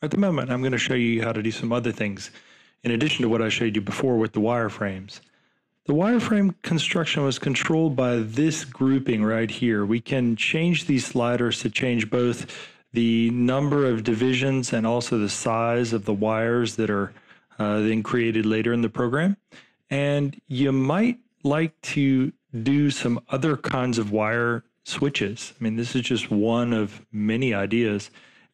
At the moment, I'm going to show you how to do some other things in addition to what I showed you before with the wireframes. The wireframe construction was controlled by this grouping right here. We can change these sliders to change both the number of divisions and also the size of the wires that are uh, then created later in the program. And you might like to do some other kinds of wire switches. I mean, this is just one of many ideas.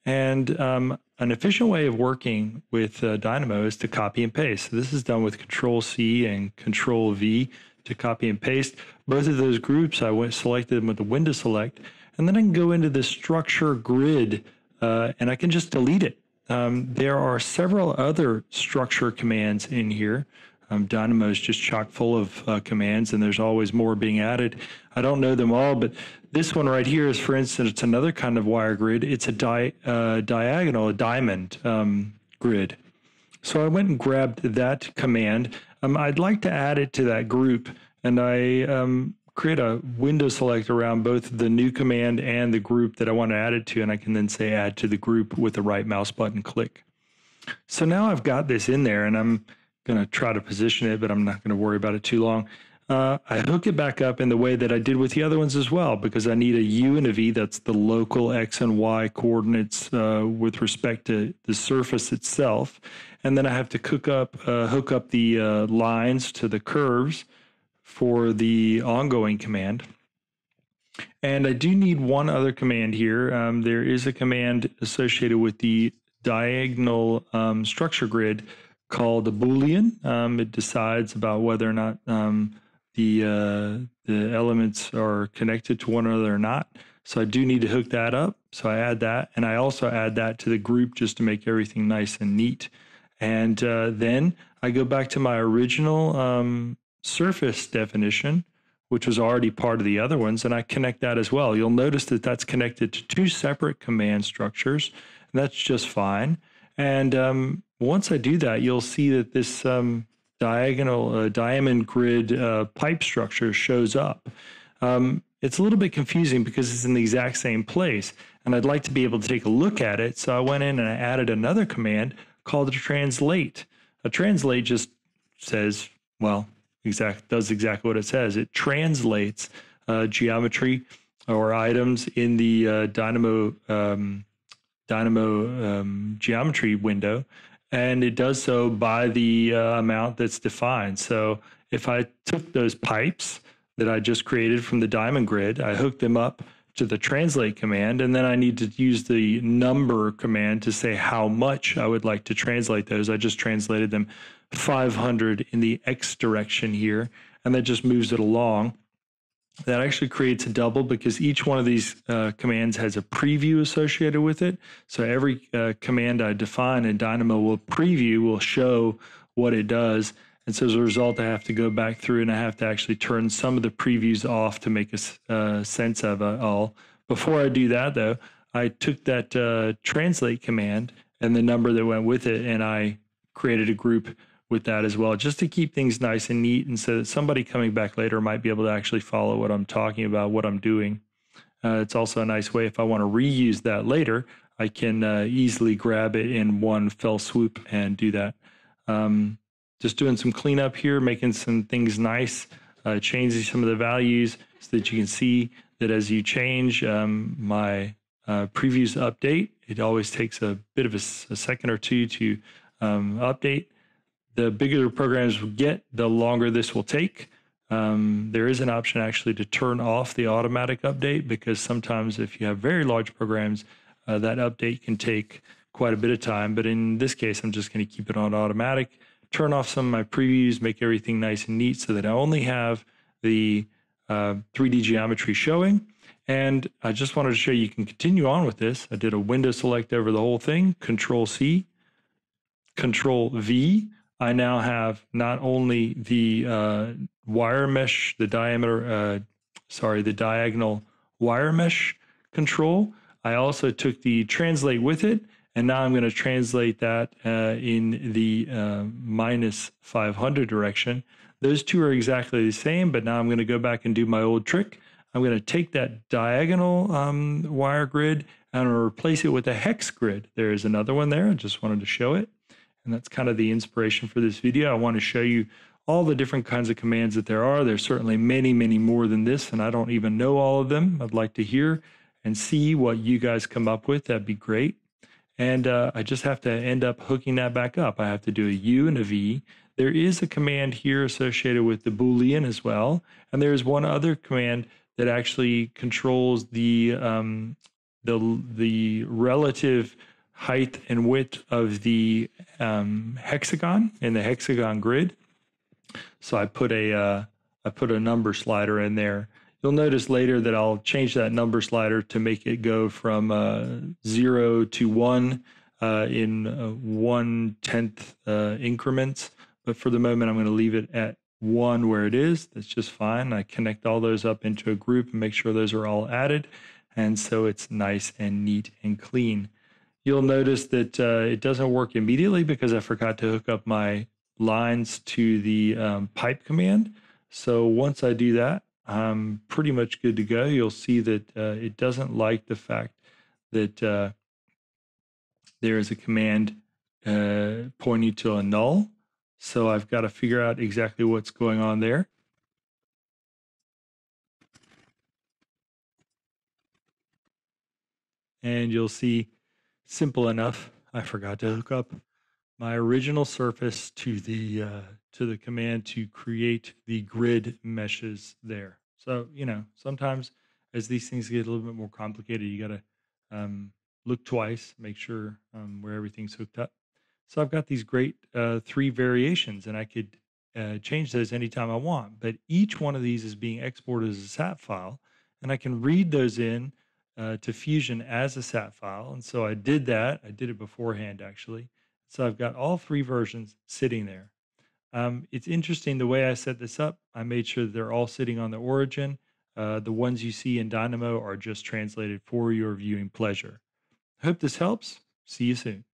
And um, an efficient way of working with uh, Dynamo is to copy and paste. So this is done with Control C and Control V to copy and paste. Both of those groups, I went selected them with the window select, and then I can go into the structure grid uh, and I can just delete it. Um, there are several other structure commands in here. Um, Dynamo is just chock full of uh, commands, and there's always more being added. I don't know them all, but this one right here is, for instance, it's another kind of wire grid. It's a di uh, diagonal, a diamond um, grid. So I went and grabbed that command. Um, I'd like to add it to that group, and I um, create a window select around both the new command and the group that I want to add it to, and I can then say add to the group with the right mouse button click. So now I've got this in there, and I'm going to try to position it, but I'm not going to worry about it too long. Uh, I hook it back up in the way that I did with the other ones as well, because I need a U and a V. That's the local X and Y coordinates uh, with respect to the surface itself. And then I have to hook up, uh, hook up the uh, lines to the curves for the ongoing command. And I do need one other command here. Um, there is a command associated with the diagonal um, structure grid called a Boolean. Um, it decides about whether or not um, the uh, the elements are connected to one another or not. So I do need to hook that up. So I add that, and I also add that to the group just to make everything nice and neat. And uh, then I go back to my original um, surface definition, which was already part of the other ones, and I connect that as well. You'll notice that that's connected to two separate command structures, and that's just fine. And um, once I do that, you'll see that this um, diagonal uh, diamond grid uh, pipe structure shows up. Um, it's a little bit confusing because it's in the exact same place, and I'd like to be able to take a look at it. So I went in and I added another command called translate. A translate just says, well, exact does exactly what it says. It translates uh, geometry or items in the uh, Dynamo um, Dynamo um, geometry window, and it does so by the uh, amount that's defined. So if I took those pipes that I just created from the diamond grid, I hooked them up to the translate command, and then I need to use the number command to say how much I would like to translate those. I just translated them 500 in the X direction here, and that just moves it along. That actually creates a double because each one of these uh, commands has a preview associated with it. So every uh, command I define in Dynamo will preview, will show what it does. And so as a result, I have to go back through and I have to actually turn some of the previews off to make a uh, sense of it all. Before I do that, though, I took that uh, translate command and the number that went with it, and I created a group with that as well, just to keep things nice and neat, and so that somebody coming back later might be able to actually follow what I'm talking about, what I'm doing. Uh, it's also a nice way if I want to reuse that later, I can uh, easily grab it in one fell swoop and do that. Um, just doing some cleanup here, making some things nice, uh, changing some of the values so that you can see that as you change um, my uh, previews update, it always takes a bit of a, a second or two to um, update. The bigger the programs get, the longer this will take. Um, there is an option actually to turn off the automatic update because sometimes if you have very large programs, uh, that update can take quite a bit of time. But in this case, I'm just going to keep it on automatic, turn off some of my previews, make everything nice and neat so that I only have the uh, 3D geometry showing. And I just wanted to show you, you can continue on with this. I did a window select over the whole thing, Control C, Control V I now have not only the uh, wire mesh, the diameter, uh, sorry, the diagonal wire mesh control. I also took the translate with it, and now I'm going to translate that uh, in the uh, minus 500 direction. Those two are exactly the same, but now I'm going to go back and do my old trick. I'm going to take that diagonal um, wire grid and I'm going to replace it with a hex grid. There is another one there. I just wanted to show it. And that's kind of the inspiration for this video. I want to show you all the different kinds of commands that there are. There's certainly many, many more than this, and I don't even know all of them. I'd like to hear and see what you guys come up with. That'd be great. And uh, I just have to end up hooking that back up. I have to do a U and a V. There is a command here associated with the Boolean as well. And there's one other command that actually controls the, um, the, the relative height and width of the um, hexagon in the hexagon grid. So I put a uh, I put a number slider in there. You'll notice later that I'll change that number slider to make it go from uh, zero to one uh, in uh, one tenth uh, increments. But for the moment, I'm going to leave it at one where it is. That's just fine. I connect all those up into a group and make sure those are all added. And so it's nice and neat and clean. You'll notice that uh, it doesn't work immediately because I forgot to hook up my lines to the um, pipe command. So once I do that, I'm pretty much good to go. You'll see that uh, it doesn't like the fact that uh, there is a command uh, pointing to a null. So I've got to figure out exactly what's going on there. And you'll see simple enough. I forgot to hook up my original surface to the uh, to the command to create the grid meshes there. So you know sometimes as these things get a little bit more complicated, you got to um, look twice, make sure um, where everything's hooked up. So I've got these great uh, three variations, and I could uh, change those anytime I want. But each one of these is being exported as a SAT file, and I can read those in uh, to Fusion as a SAT file. And so I did that. I did it beforehand, actually. So I've got all three versions sitting there. Um, it's interesting the way I set this up. I made sure that they're all sitting on the origin. Uh, the ones you see in Dynamo are just translated for your viewing pleasure. Hope this helps. See you soon.